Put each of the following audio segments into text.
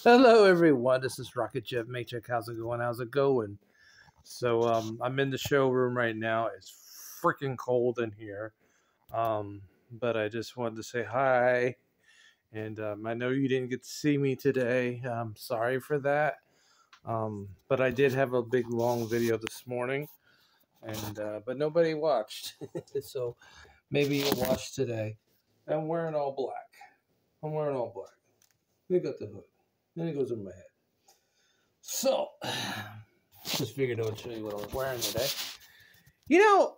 Hello, everyone. This is Rocket Jeff Matejek. How's it going? How's it going? So, um, I'm in the showroom right now. It's freaking cold in here. Um, but I just wanted to say hi. And um, I know you didn't get to see me today. I'm sorry for that. Um, but I did have a big long video this morning, and uh, but nobody watched. so maybe you'll watch today. I'm wearing all black. I'm wearing all black. They got the hood. Then it goes in my head. So, just figured I would show you what I was wearing today. You know,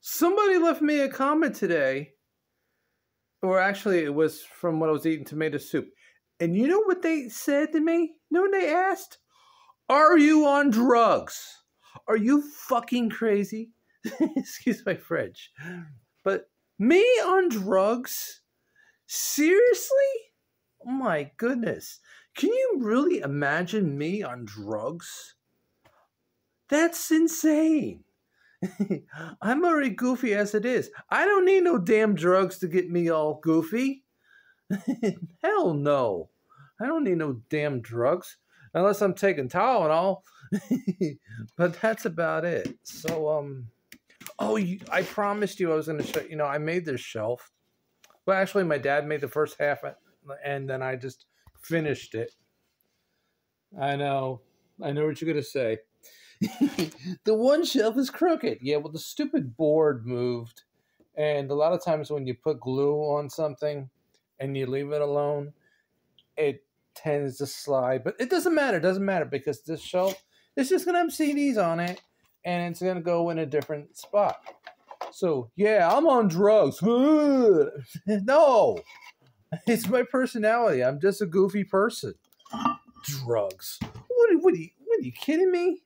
somebody left me a comment today, or actually, it was from when I was eating tomato soup. And you know what they said to me? You know what they asked? Are you on drugs? Are you fucking crazy? Excuse my French. But me on drugs? Seriously? My goodness. Can you really imagine me on drugs? That's insane. I'm already goofy as it is. I don't need no damn drugs to get me all goofy. Hell no. I don't need no damn drugs unless I'm taking Tylenol. but that's about it. So, um, oh, you, I promised you I was going to show. You know, I made this shelf. Well, actually, my dad made the first half, and then I just finished it. I know, I know what you're going to say. the one shelf is crooked. Yeah, well, the stupid board moved, and a lot of times when you put glue on something and you leave it alone, it tends to slide. But it doesn't matter. It doesn't matter because this shelf is just gonna have CDs on it, and it's gonna go in a different spot. So yeah, I'm on drugs. no, it's my personality. I'm just a goofy person. Drugs. What? What are you? What are you kidding me?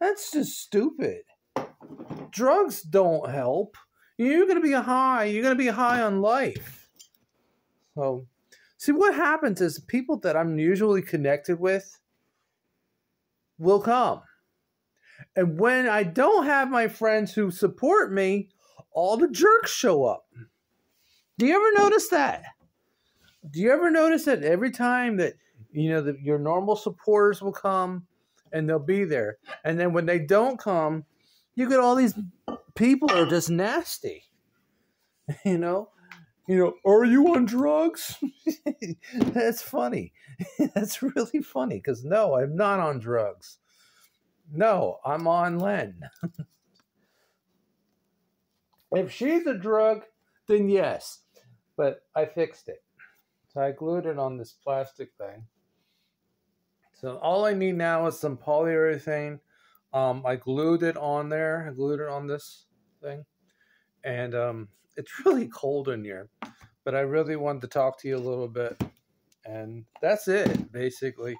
That's just stupid. Drugs don't help. You're gonna be high. You're gonna be high on life. So See, what happens is people that I'm usually connected with will come. And when I don't have my friends who support me, all the jerks show up. Do you ever notice that? Do you ever notice that every time that you know that your normal supporters will come and they'll be there, and then when they don't come, you get all these people are just nasty. You know, you know, are you on drugs? That's funny. That's really funny because no, I'm not on drugs. No, I'm on Len. if she's a drug, then yes. But I fixed it. So I glued it on this plastic thing. So all I need now is some polyurethane. Um, I glued it on there. I glued it on this thing. And um, it's really cold in here, but I really wanted to talk to you a little bit. And that's it, basically.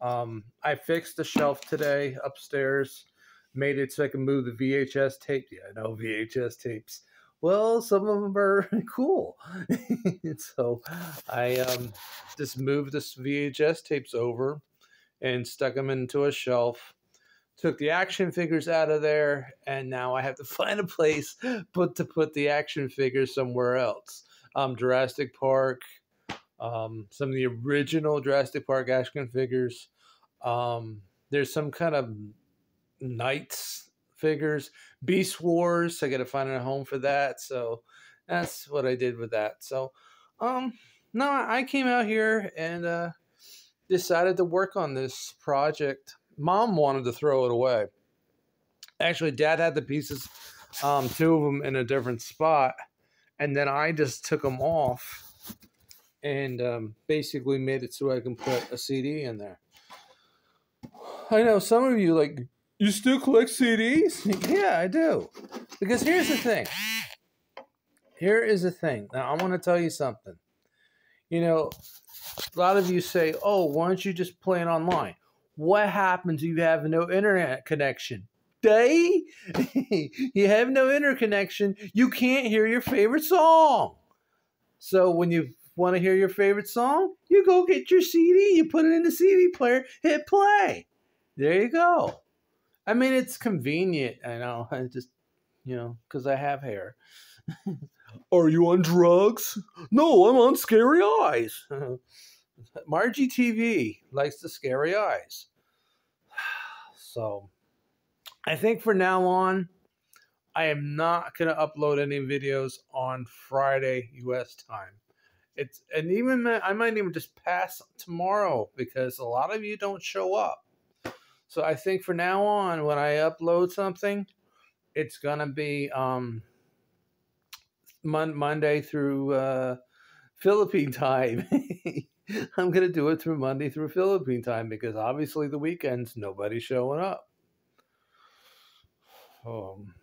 Um, I fixed the shelf today upstairs, made it so I can move the VHS tape. Yeah, I know VHS tapes. Well, some of them are cool. so I um, just moved the VHS tapes over and stuck them into a shelf took the action figures out of there, and now I have to find a place put to put the action figures somewhere else. Um, Jurassic Park, um, some of the original Jurassic Park action figures. Um, there's some kind of knights figures, Beast Wars. I got to find a home for that, so that's what I did with that. So, um, no, I came out here and uh, decided to work on this project mom wanted to throw it away. Actually, dad had the pieces, um, two of them in a different spot, and then I just took them off and um, basically made it so I can put a CD in there. I know some of you like, you still collect CDs? yeah, I do. Because here's the thing. Here is the thing. Now, I want to tell you something. You know, a lot of you say, oh, why don't you just play it online? What happens if you have no internet connection? Day, you have no internet connection. You can't hear your favorite song. So when you want to hear your favorite song, you go get your CD, you put it in the CD player, hit play. There you go. I mean, it's convenient. I know. I just, you know, because I have hair. Are you on drugs? No, I'm on scary eyes. Margie TV likes the scary eyes. So I think for now on, I am not going to upload any videos on Friday US time. It's and even I might even just pass tomorrow because a lot of you don't show up. So I think for now on, when I upload something, it's gonna be um, mon- Monday through uh, Philippine time. I'm gonna do it through Monday through Philippine time because obviously the weekends nobody's showing up. Um,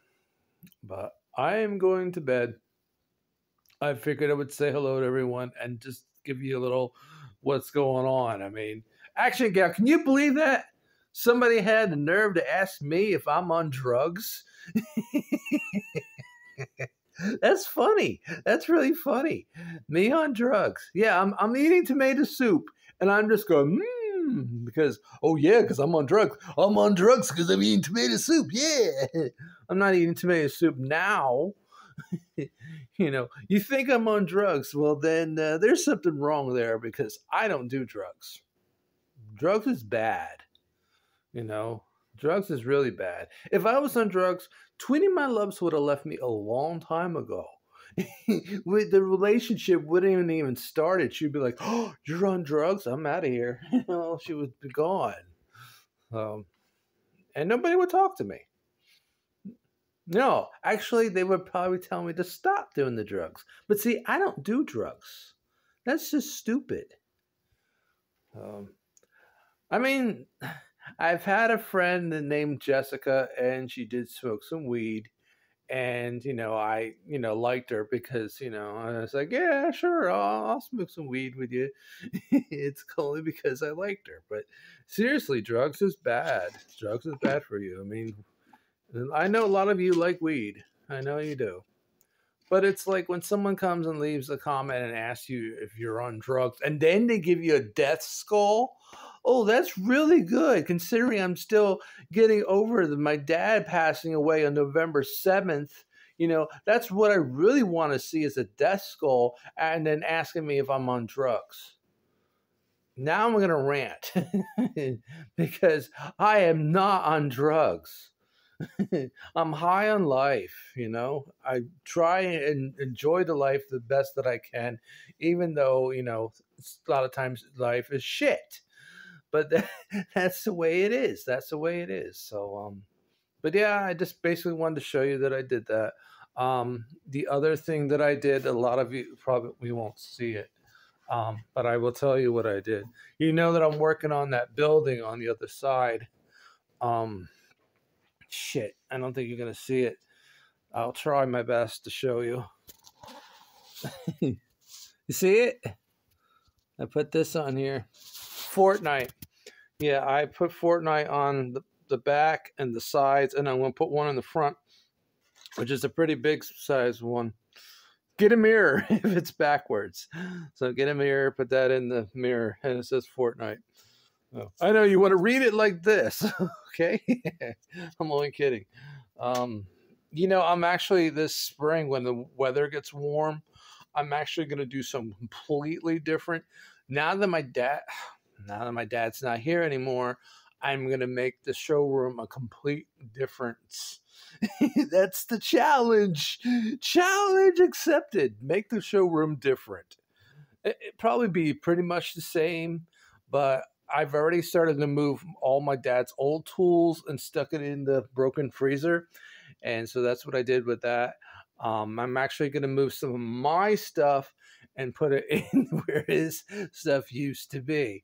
but I am going to bed. I figured I would say hello to everyone and just give you a little what's going on. I mean, actually, Gal, can you believe that? Somebody had the nerve to ask me if I'm on drugs. That's funny. That's really funny. Me on drugs. Yeah, I'm I'm eating tomato soup and I'm just going, mmm, because oh yeah, because I'm on drugs. I'm on drugs because I'm eating tomato soup. Yeah. I'm not eating tomato soup now. you know, you think I'm on drugs. Well, then uh, there's something wrong there because I don't do drugs. Drugs is bad. You know, drugs is really bad. If I was on drugs, Tweety My Loves would have left me a long time ago. With the relationship wouldn't even even started. She'd be like, "Oh, you're on drugs. I'm out of here." You know, she would be gone. Um, and nobody would talk to me. No, actually, they would probably tell me to stop doing the drugs. But see, I don't do drugs. That's just stupid. Um, I mean, I've had a friend named Jessica, and she did smoke some weed. And, you know, I, you know, liked her because, you know, I was like, yeah, sure, I'll, I'll smoke some weed with you. it's only because I liked her. But seriously, drugs is bad. Drugs is bad for you. I mean, I know a lot of you like weed. I know you do. But it's like when someone comes and leaves a comment and asks you if you're on drugs, and then they give you a death skull oh, that's really good considering I'm still getting over the, my dad passing away on November 7th. You know, that's what I really want to see is a death skull and then asking me if I'm on drugs. Now I'm going to rant because I am not on drugs. I'm high on life, you know. I try and enjoy the life the best that I can, even though, you know, a lot of times life is shit but that, that's the way it is. That's the way it is. So, um, but yeah, I just basically wanted to show you that I did that. Um, the other thing that I did, a lot of you probably won't see it, um, but I will tell you what I did. You know that I'm working on that building on the other side. Um, shit, I don't think you're gonna see it. I'll try my best to show you. you see it? I put this on here. Fortnite. Yeah, I put Fortnite on the, the back and the sides, and I'm going to put one in the front, which is a pretty big size one. Get a mirror if it's backwards. So get a mirror, put that in the mirror, and it says Fortnite. Oh, I know you want to read it like this, okay? I'm only kidding. Um, you know, I'm actually this spring when the weather gets warm, I'm actually going to do something completely different. Now that my dad, now that my dad's not here anymore, I'm going to make the showroom a complete difference. That's the challenge. Challenge accepted. Make the showroom different. It, would probably be pretty much the same, but I've already started to move all my dad's old tools and stuck it in the broken freezer. And so that's what I did with that. Um, I'm actually going to move some of my stuff and put it in where his stuff used to be.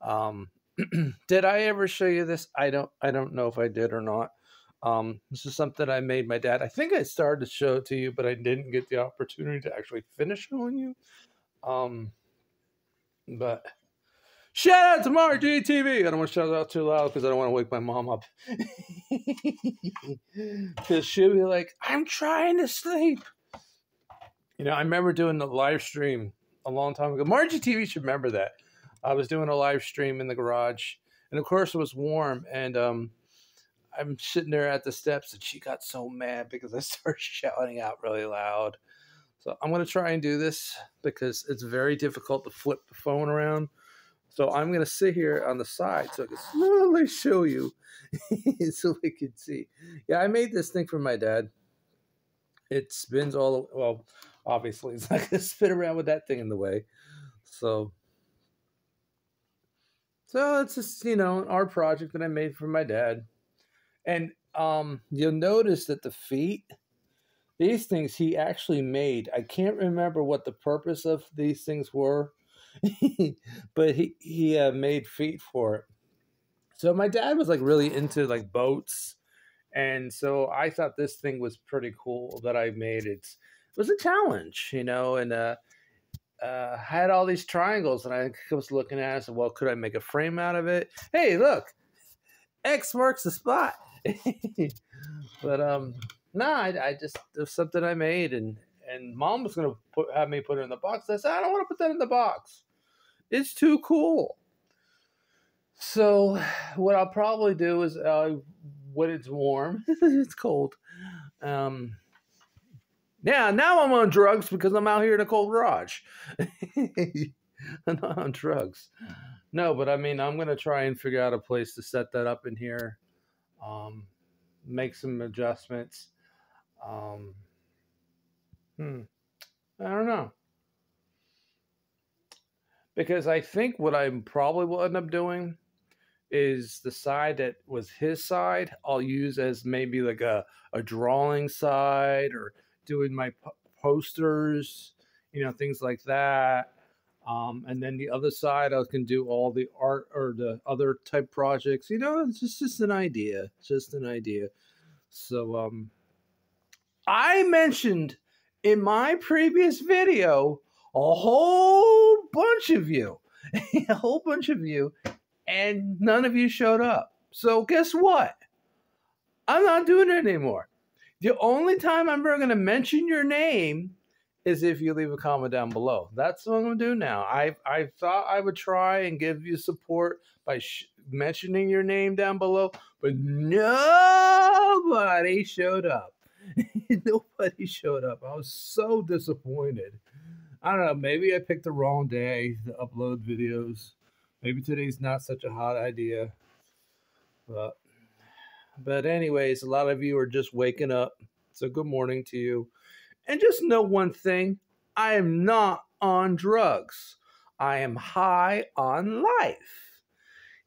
Um, did I ever show you this? I don't. I don't know if I did or not. Um, this is something I made my dad. I think I started to show it to you, but I didn't get the opportunity to actually finish showing you. Um, but shout out to Margie TV. I don't want to shout out too loud because I don't want to wake my mom up. Because she'll be like, "I'm trying to sleep." You know, I remember doing the live stream a long time ago. Margie TV should remember that. I was doing a live stream in the garage, and of course it was warm, and um, I'm sitting there at the steps, and she got so mad because I started shouting out really loud. So I'm going to try and do this because it's very difficult to flip the phone around So I'm going to sit here on the side so I can slowly show you so we can see. Yeah, I made this thing for my dad. It spins all, the well, obviously it's not to spin around with that thing in the way. So, so it's just, you know, an art project that I made for my dad. And um, you'll notice that the feet, these things he actually made. I can't remember what the purpose of these things were, but he he uh, made feet for it. So my dad was like really into like boats, and so I thought this thing was pretty cool that I made. It's it was a challenge, you know, and uh, uh, had all these triangles, and I was looking at it. and said, "Well, could I make a frame out of it?" Hey, look, X marks the spot. but um, no, nah, I, I just was something I made, and and mom was gonna put have me put it in the box. I said I don't want to put that in the box. It's too cool. So what I'll probably do is uh, when it's warm, it's cold. Um, yeah, now I'm on drugs because I'm out here in a cold garage. I'm not on drugs. No, but I mean, I'm gonna try and figure out a place to set that up in here um, make some adjustments. Um, hmm, I don't know. Because I think what I probably will end up doing is the side that was his side, I'll use as maybe like a, a drawing side or doing my posters, you know, things like that. Um, and then the other side, I can do all the art or the other type projects. You know, it's just, just an idea. just an idea. So, um, I mentioned in my previous video a whole bunch of you, a whole bunch of you, and none of you showed up. So, guess what? I'm not doing it anymore. The only time I'm ever going to mention your name is if you leave a comment down below. That's what I'm going to do now. I I thought I would try and give you support by sh- mentioning your name down below, but nobody showed up. nobody showed up. I was so disappointed. I don't know. Maybe I picked the wrong day to upload videos. Maybe today's not such a hot idea. But but anyways, a lot of you are just waking up. So good morning to you. And just know one thing I am not on drugs, I am high on life.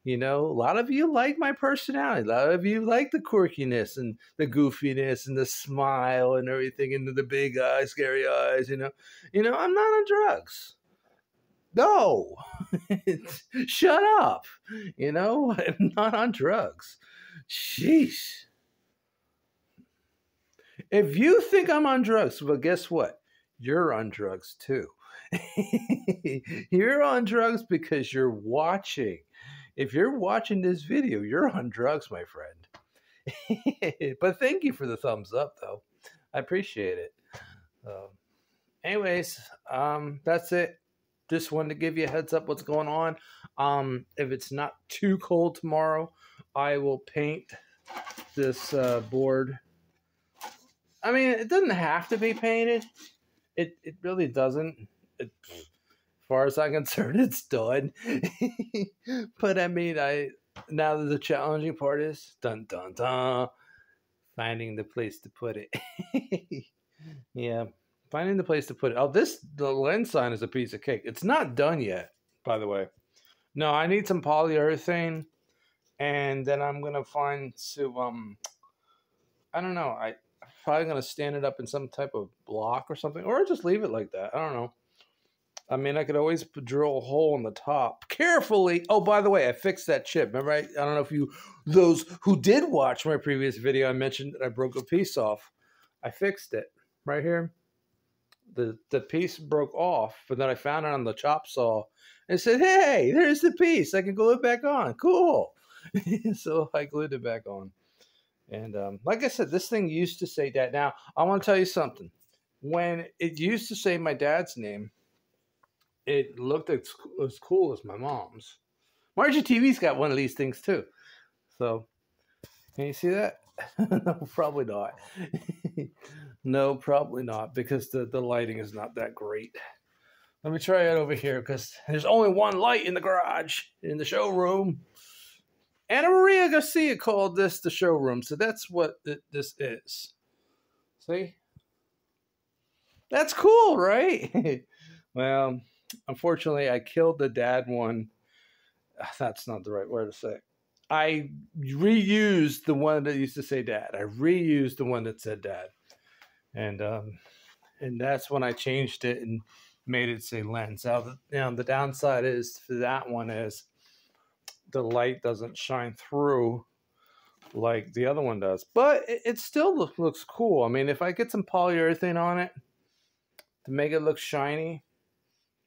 You know, a lot of you like my personality. A lot of you like the quirkiness and the goofiness and the smile and everything, and the big eyes, scary eyes. You know, you know, I'm not on drugs. No, shut up. You know, I'm not on drugs. Sheesh. If you think I'm on drugs, well, guess what? You're on drugs too. you're on drugs because you're watching. If you're watching this video, you're on drugs, my friend. but thank you for the thumbs up, though. I appreciate it. Um, anyways, um, that's it. Just wanted to give you a heads up what's going on. Um, if it's not too cold tomorrow, I will paint this uh, board I mean, it doesn't have to be painted. It it really doesn't. It, as far as I'm concerned, it's done. but I mean, I now the challenging part is dun dun dun, finding the place to put it. yeah, finding the place to put it. Oh, this the lens sign is a piece of cake. It's not done yet, by the way. No, I need some polyurethane, and then I'm gonna find to um. I don't know. I probably to stand it up in some type of block or something, or just leave it like that. I don't know. I mean, I could always drill a hole in the top carefully. Oh, by the way, I fixed that chip. Remember, I, I don't know if you, those who did watch my previous video, I mentioned that I broke a piece off. I fixed it right here. The, the piece broke off, but then I found it on the chop saw and said, Hey, there's the piece. I can glue it back on. Cool. so I glued it back on. And um, like I said, this thing used to say dad. Now, I want to tell you something. When it used to say my dad's name, it looked as, as cool as my mom's. Margie TV's got one of these things too. So, can you see that? no, probably not. no, probably not because the, the lighting is not that great. Let me try it over here because there's only one light in the garage, in the showroom. Anna Maria Garcia called this the showroom, so that's what it, this is. See? That's cool, right? well, unfortunately, I killed the dad one. That's not the right word to say. I reused the one that used to say dad. I reused the one that said dad. And um, and that's when I changed it and made it say lens. Now, the, the downside is for that one is the light doesn't shine through like the other one does, but it, it still look, looks cool. I mean, if I get some polyurethane on it to make it look shiny,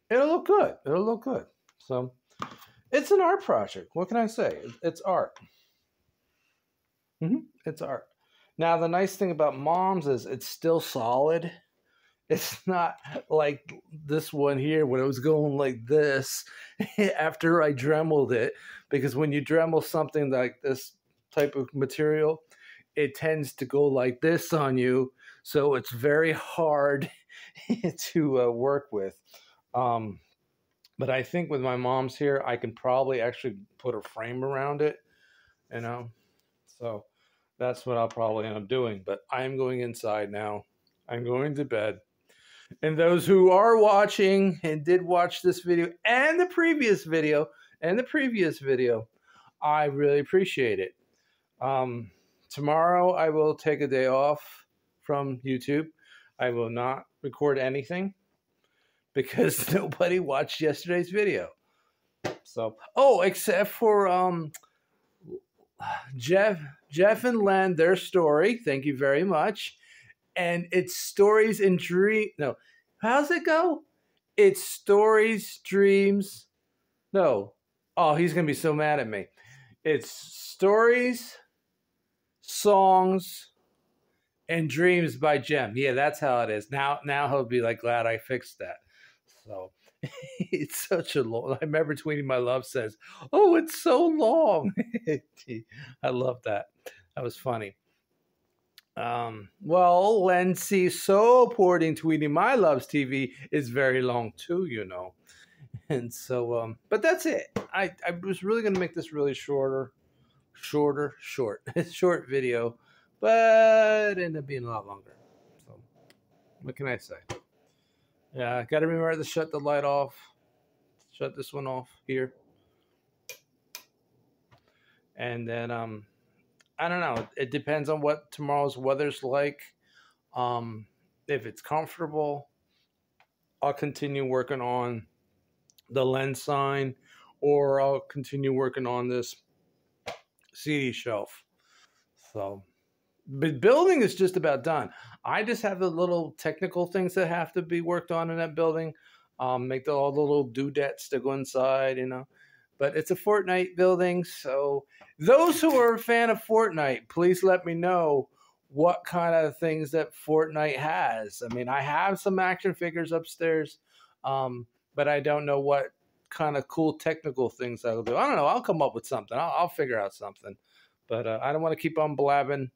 it'll look good. It'll look good. So it's an art project. What can I say? It's art. Mm-hmm. It's art. Now the nice thing about moms is it's still solid it's not like this one here when it was going like this after I dremeled it. Because when you dremel something like this type of material, it tends to go like this on you. So it's very hard to uh, work with. Um, but I think with my mom's here, I can probably actually put a frame around it, you know. So that's what I'll probably end up doing. But I'm going inside now. I'm going to bed. And those who are watching and did watch this video and the previous video and the previous video, I really appreciate it. Um, tomorrow I will take a day off from YouTube. I will not record anything because nobody watched yesterday's video. So, oh, except for um, Jeff, Jeff and Len, their story. Thank you very much and it's stories and dream. No, how's it go? It's stories, dreams. No, oh, he's gonna be so mad at me. It's stories, songs, and dreams by Jem. Yeah, that's how it is. Now, now he'll be like, glad I fixed that. So it's such a long. I remember tweeting my love says, "Oh, it's so long." I love that. That was funny. Um, well, Lency so porting tweeting my loves TV is very long too, you know. And so, um, but that's it. I, I was really going to make this really shorter, shorter, short, short video, but ended up being a lot longer. So, what can I say? Yeah, got to remember to shut the light off. Shut this one off here. And then, um, I don't know. It depends on what tomorrow's weather's like. Um, if it's comfortable, I'll continue working on the lens sign or I'll continue working on this CD shelf. So, but building is just about done. I just have the little technical things that have to be worked on in that building. Um, make the, all the little doodads to go inside, you know but it's a Fortnite building. So those who are a fan of Fortnite, please let me know what kind of things that Fortnite has. I mean, I have some action figures upstairs, um, but I don't know what kind of cool technical things I'll do. I don't know. I'll come up with something. I'll, I'll figure out something. But uh, I don't want to keep on blabbing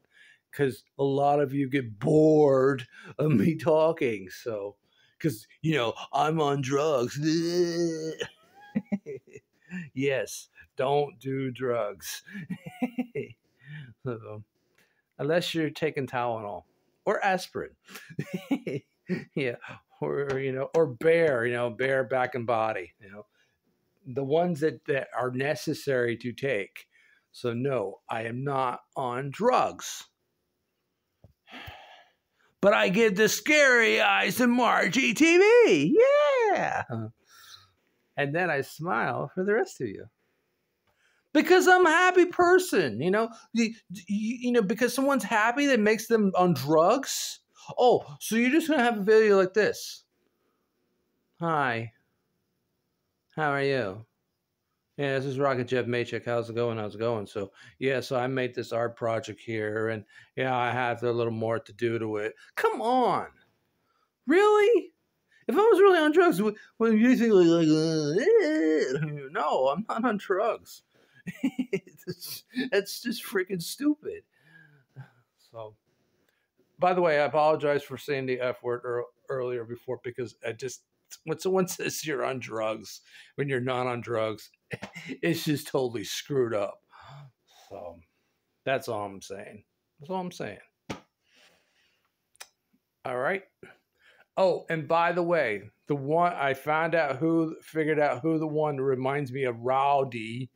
because a lot of you get bored of me talking. So, because, you know, I'm on drugs. yes, don't do drugs. unless you're taking Tylenol or aspirin. yeah, or you know, or bear, you know, bear back and body, you know, the ones that, that are necessary to take. So no, I am not on drugs. But I give the scary eyes to Margie TV. Yeah uh-huh. and then I smile for the rest of you. Because I'm a happy person, you know. You, you know, because someone's happy that makes them on drugs. Oh, so you're just gonna have a video like this? Hi, how are you? Yeah, this is Rocket Jeff Matejek. How's it going? How's it going? So, yeah, so I made this art project here, and yeah, I have a little more to do to it. Come on, really? If I was really on drugs, would you think like, like uh, no, I'm not on drugs. that's just freaking stupid. So, by the way, I apologize for saying the F word er- earlier before because I just when someone says you're on drugs when you're not on drugs, it's just totally screwed up. So that's all I'm saying. That's all I'm saying. All right. Oh, and by the way, the one I found out who figured out who the one reminds me of Rowdy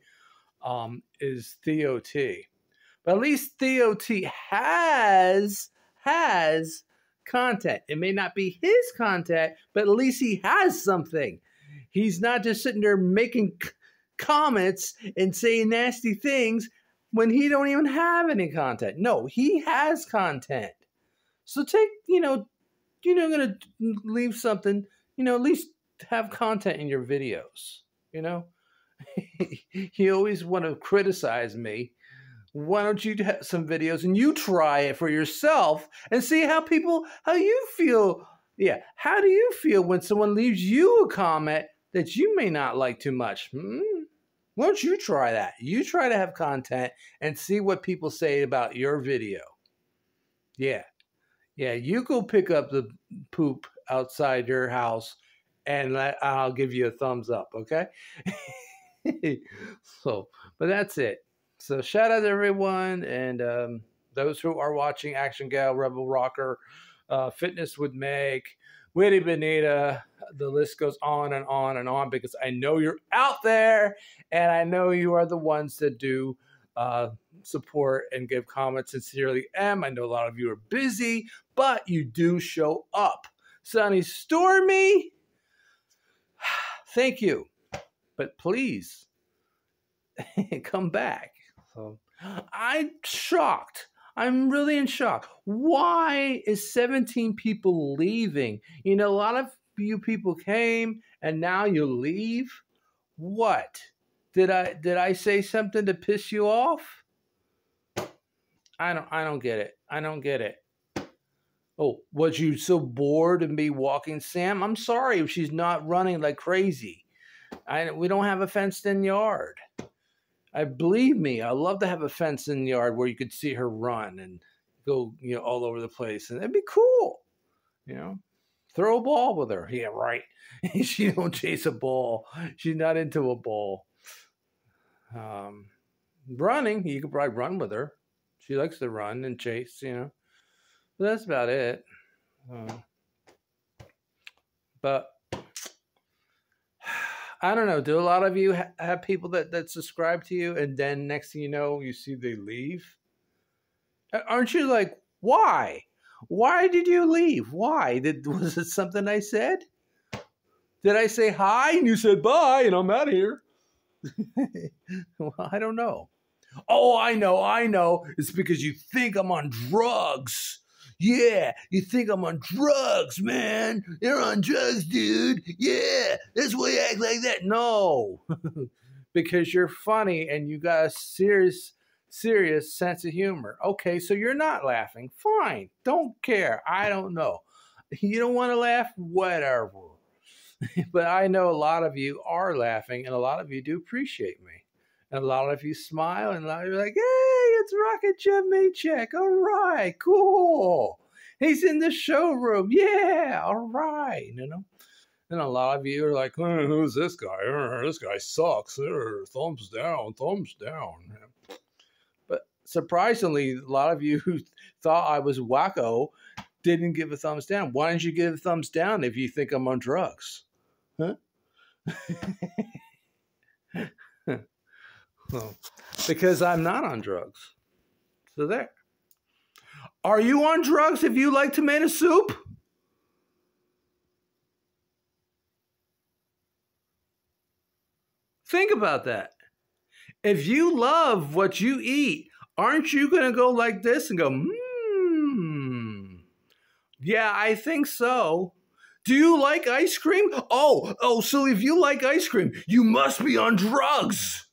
um, is Theo T. But at least Theo T has has content. It may not be his content, but at least he has something. He's not just sitting there making comments and saying nasty things when he don't even have any content. No, he has content. So take, you know, you know, going to leave something, you know, at least have content in your videos, you know? you always want to criticize me why don't you have some videos and you try it for yourself and see how people how you feel? Yeah how do you feel when someone leaves you a comment that you may not like too much? Hmm? why don't you try that? You try to have content and see what people say about your video. Yeah. Yeah you go pick up the poop outside your house and i'll give you a thumbs up okay? So but that's it so shout out to everyone and um, those who are watching Action Gal, Rebel Rocker, uh, Fitness with Meg, Witty Benita. The list goes on and on and on because I know you're out there and I know you are the ones that do uh, support and give comments sincerely. Am I know a lot of you are busy, but you do show up. Sunny Stormy, thank you, but please come back. So I'm shocked. I'm really in shock. Why is 17 people leaving? You know, a lot of you people came and now you leave. What? Did I did I say something to piss you off? I don't I don't get it. I don't get it. Oh, was you so bored of me walking Sam? I'm sorry if she's not running like crazy. I we don't have a fenced in yard. I believe me, I love to have a fence in the yard where you could see her run and go, you know, all over the place, and it'd be cool. You know, throw a ball with her. Yeah, right. she don't chase a ball. She's not into a ball. Um, running, you could probably run with her. She likes to run and chase. You know, but that's about it. Uh, but I don't know. Do a lot of you ha- have people that that subscribe to you, and then next thing you know, you see they leave? Aren't you like, why? Why did you leave? Why did was it something I said? Did I say hi and you said bye and I'm out of here? well, I don't know. Oh, I know, I know. It's because you think I'm on drugs. Yeah, you think I'm on drugs, man. You're on drugs, dude. Yeah, that's why you act like that. No, because you're funny and you got a serious, serious sense of humor. Okay, so you're not laughing. Fine. Don't care. I don't know. You don't want to laugh? Whatever. but I know a lot of you are laughing and a lot of you do appreciate me. And a lot of you smile and a lot of you are like, hey, it's Rocket Jeff Matejek. All right, cool. He's in the showroom. Yeah, all right. You know, and a lot of you are like, who's this guy? Oh, this guy sucks. Oh, thumbs down, thumbs down. But surprisingly, a lot of you who thought I was wacko didn't give a thumbs down. Why didn't you give a thumbs down if you think I'm on drugs? Huh? well, because I'm not on drugs. So there. Are you on drugs if you like tomato soup? Think about that. If you love what you eat, aren't you going to go like this and go, hmm, yeah, I think so. Do you like ice cream? Oh, oh, so if you like ice cream, you must be on drugs.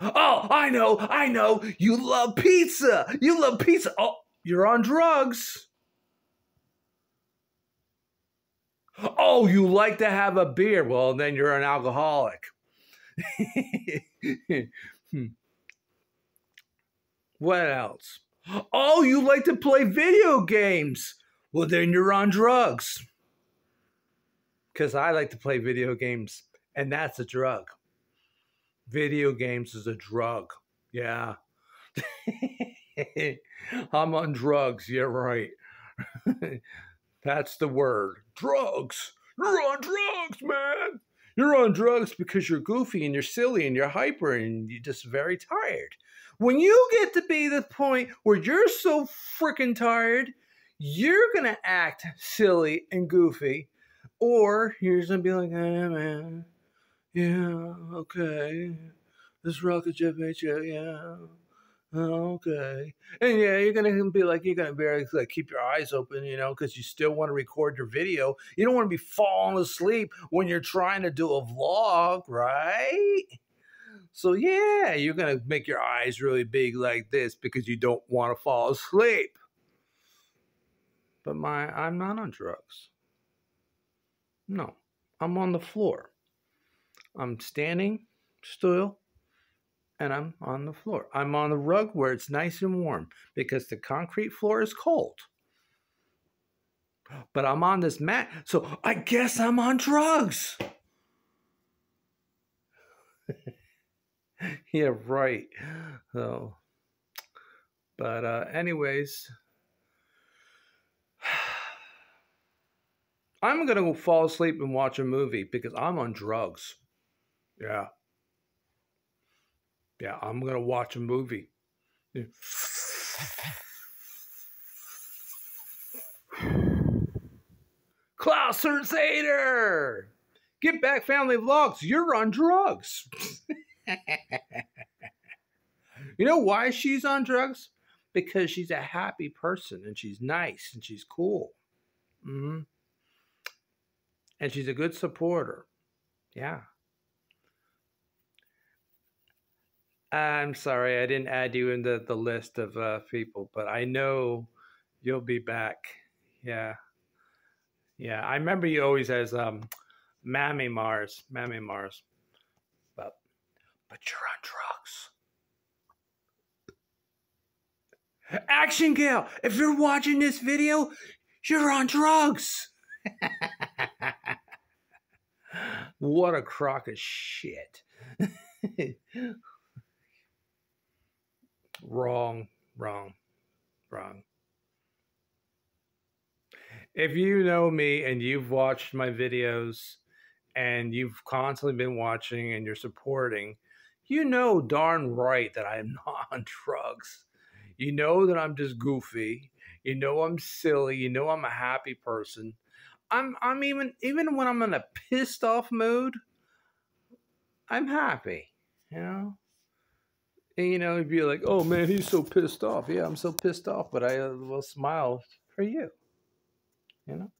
Oh, I know, I know. You love pizza. You love pizza. Oh, you're on drugs. Oh, you like to have a beer. Well, then you're an alcoholic. What else? Oh, you like to play video games. Well, then you're on drugs. Because I like to play video games, and that's a drug. Video games is a drug. Yeah. I'm on drugs. You're right. That's the word. Drugs. You're on drugs, man. You're on drugs because you're goofy and you're silly and you're hyper and you're just very tired. When you get to be the point where you're so freaking tired, you're going to act silly and goofy. Or you're just going to be like, hey, man, yeah, okay. This rocket ship made yeah. Oh, okay. And yeah, you're gonna be like you're gonna be like keep your eyes open, you know, because you still want to record your video. You don't want to be falling asleep when you're trying to do a vlog, right? So yeah, you're gonna make your eyes really big like this because you don't want to fall asleep. But my I'm not on drugs. No. I'm on the floor. I'm standing still and I'm on the floor. I'm on the rug where it's nice and warm because the concrete floor is cold. But I'm on this mat, so I guess I'm on drugs. yeah, right. So, but uh, anyways, I'm gonna go fall asleep and watch a movie because I'm on drugs. Yeah. Yeah, I'm gonna watch a movie. Klaus Zader! Get back family vlogs. You're on drugs. you know why she's on drugs? Because she's a happy person and she's nice and she's cool. Mm-hmm. And she's a good supporter. Yeah. I'm sorry, I didn't add you into the, list of uh, people, but I know you'll be back. Yeah. Yeah. I remember you always as um, Mammy Mars. Mammy Mars. But, but you're on drugs. Action Gale, if you're watching this video, you're on drugs. what a crock of shit. Wrong, wrong, wrong. If you know me and you've watched my videos and you've constantly been watching and you're supporting, you know darn right that I'm not on drugs. You know that I'm just goofy. You know I'm silly. You know I'm a happy person. I'm I'm even even when I'm in a pissed off mood, I'm happy. You know? And, you know, he'd be like, "Oh man, he's so pissed off." Yeah, I'm so pissed off, but I uh, will smile for you. You know.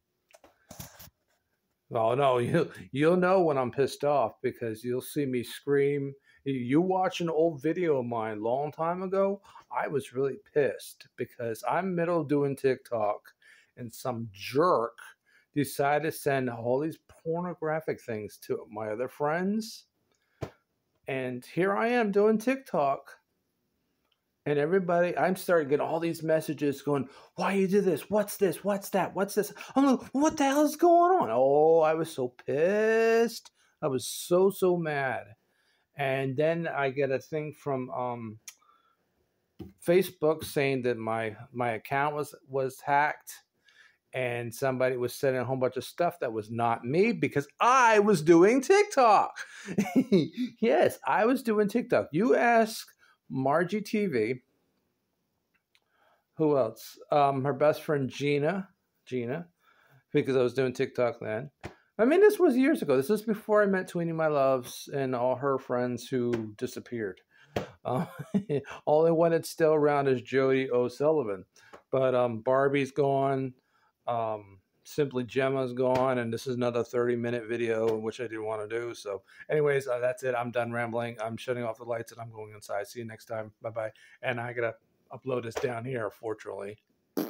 Oh no, you you'll know when I'm pissed off because you'll see me scream. You watch an old video of mine long time ago. I was really pissed because I'm middle doing TikTok, and some jerk decided to send all these pornographic things to my other friends and here I am doing TikTok. And everybody, I'm starting to get all these messages going, why you do this? What's this? What's that? What's this? I'm like, what the hell is going on? Oh, I was so pissed. I was so, so mad. And then I get a thing from um, Facebook saying that my my account was was hacked and somebody was sending a whole bunch of stuff that was not me because I was doing TikTok. yes, I was doing TikTok. You ask Margie TV. Who else? Um, her best friend Gina. Gina, because I was doing TikTok then. I mean, this was years ago. This was before I met Tweenie My Loves and all her friends who disappeared. Only one that's still around is Jody O'Sullivan. But um, Barbie's gone. Um, simply Gemma's gone, and this is another 30 minute video, which I didn't want to do. So, anyways, uh, that's it. I'm done rambling. I'm shutting off the lights and I'm going inside. See you next time. Bye bye. And I gotta upload this down here, fortunately.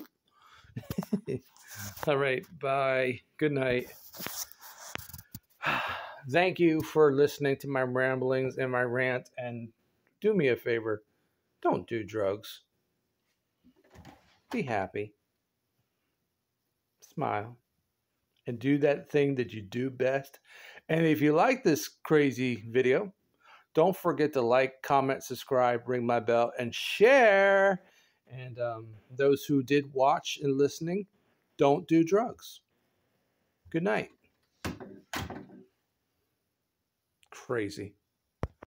All right. Bye. Good night. Thank you for listening to my ramblings and my rant. And do me a favor don't do drugs. Be happy. Smile, and do that thing that you do best. And if you like this crazy video, don't forget to like, comment, subscribe, ring my bell, and share. And um, those who did watch and listening, don't do drugs. Good night. Crazy.